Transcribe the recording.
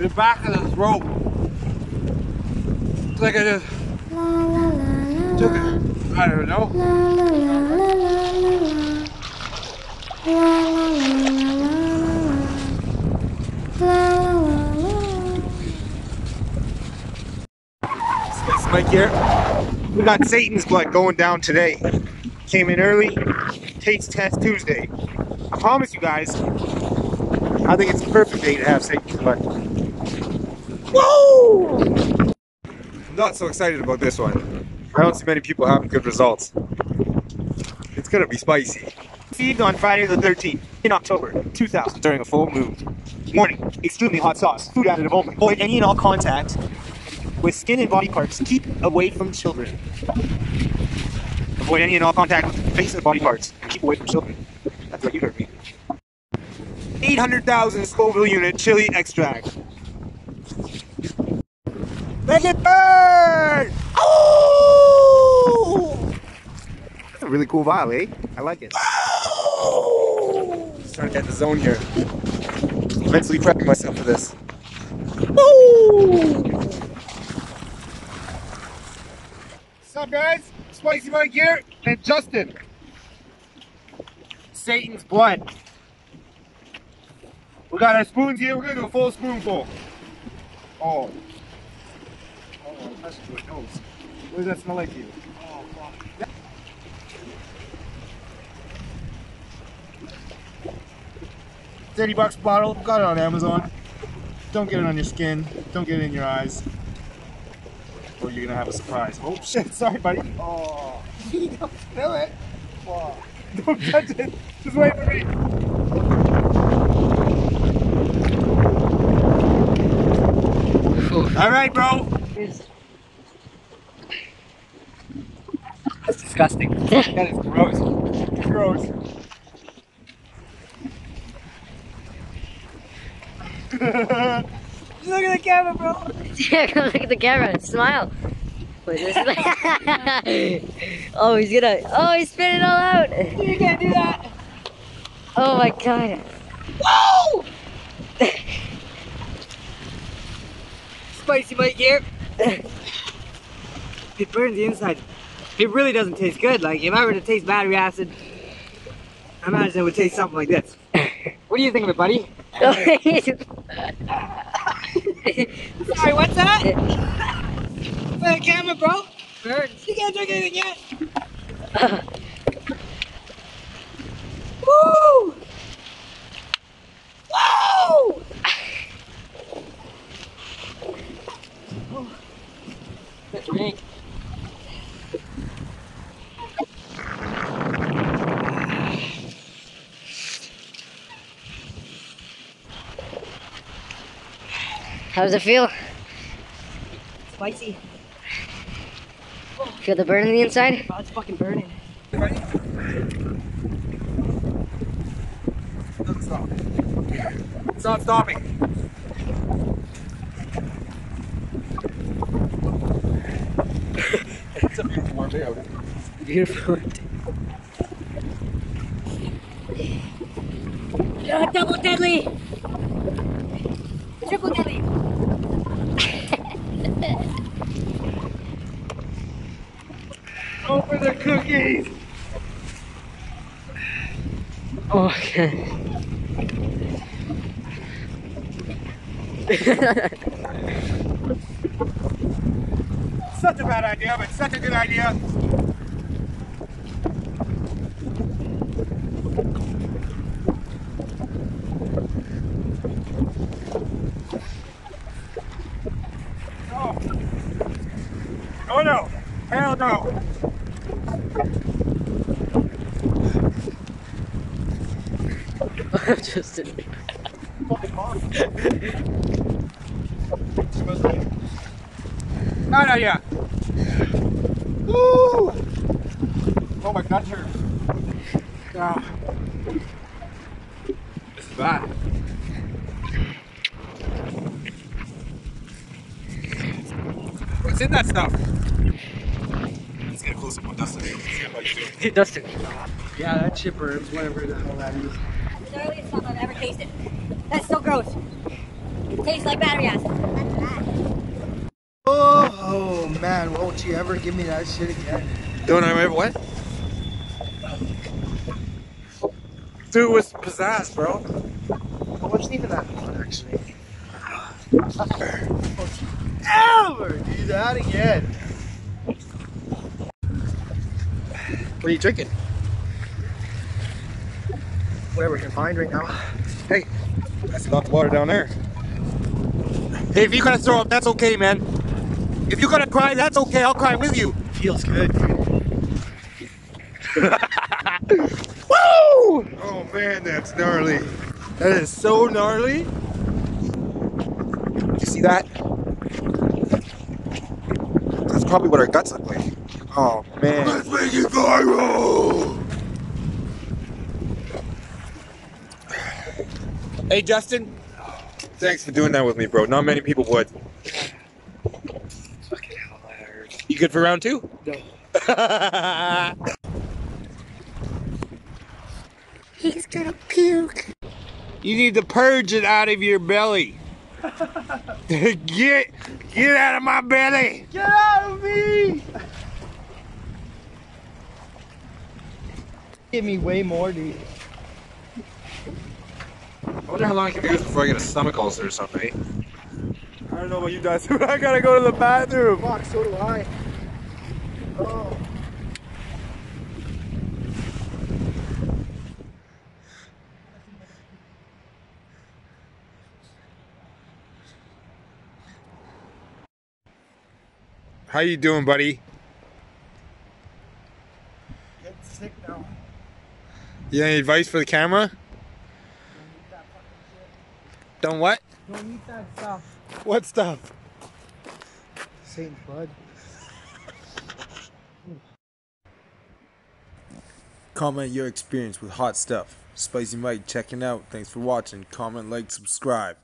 the back of this rope. It's like I just took it. I don't know. Mike here. We got Satan's blood going down today. Came in early. Taste test Tuesday. I promise you guys, I think it's the perfect day to have Satan's blood. Whoa! I'm not so excited about this one. I don't see many people having good results. It's gonna be spicy. Received on Friday the 13th in October 2000 during a full moon. Warning, extremely hot sauce, food additive only. Avoid any and all contact with skin and body parts. Keep away from children. Avoid any and all contact with face and body parts. Keep away from children. That's what you heard me. 800,000 Scoville unit chili extract. Make it burn! Oh! That's a really cool vial, eh? I like it. Starting to get the zone here. I'm Mentally prepping myself for this. Woo! What's up, guys? Spicy Mike here, and Justin. Satan's blood. We got our spoons here. We're gonna do a full spoonful. Oh. Oh, that's good. Nose. What does that smell like to you? Oh, fuck. Thirty bucks a bottle. Got it on Amazon. Don't get it on your skin. Don't get it in your eyes. Or you're gonna have a surprise. Oh shit! Sorry, buddy. Oh, don't spill it. Oh. Don't touch it. Just wait for me. All right, bro. Disgusting. That is gross. Gross. Look at the camera, bro. Yeah, look at the camera smile. Oh, he's gonna. Oh, he's spitting it all out. You can't do that. Oh my god. Whoa! Spicy Mike here. it burns the inside. It really doesn't taste good. Like, if I were to taste battery acid, I imagine it would taste something like this. What do you think of it, buddy? Sorry, what's that? For the camera, bro. Burns. You can't drink anything yet. Woo! Woo! That's rank. How does it feel? Spicy. Feel the burn in the inside? Oh, it's fucking burning. Doesn't stop. It's not stopping. it's a beautiful warm day out. Beautiful. Uh, double deadly! Triple deadly! Go for the cookies! Okay. Such a bad idea, but such a good idea. Oh. Oh no! Hell no! Justin. No, no, yeah. Woo! Oh my God, hurt. Ah. This is bad. What's in that stuff? Let's get a close up on Dustin. See how much you're doing. Hey, Dustin. Yeah, that shit burns, whatever the hell that is. The earliest stuff I've ever tasted. That's so gross. Tastes like battery acid. Oh man, won't you ever give me that shit again? Don't I remember what? Dude, it was pizzazz, bro. It wasn't even that fun actually. Ever do that again? What are you drinking? Whatever we can find right now. Hey, that's not of water down there. Hey, if you're gonna throw up, that's okay, man. If you're gonna cry, that's okay. I'll cry with you. Feels good. Woo! Oh man, that's gnarly. That is so gnarly. You see that? That's probably what our guts look like. Oh man. Let's make it viral. Hey Justin. Thanks for doing that with me, bro. Not many people would. Fucking hell, that hurts. You good for round two? No. He's gonna puke. You need to purge it out of your belly. get get out of my belly. Get out of me! Give me way more, dude. I wonder how long I can do this before I get a stomach ulcer or something. I don't know about you guys, but I gotta go to the bathroom. Fuck, so do I. Oh. How you doing, buddy? Get sick now. You any advice for the camera? Done what? Don't eat that stuff. What stuff? Saint Bud. Comment your experience with hot stuff. Spicy Mike checking out. Thanks for watching. Comment, like, subscribe.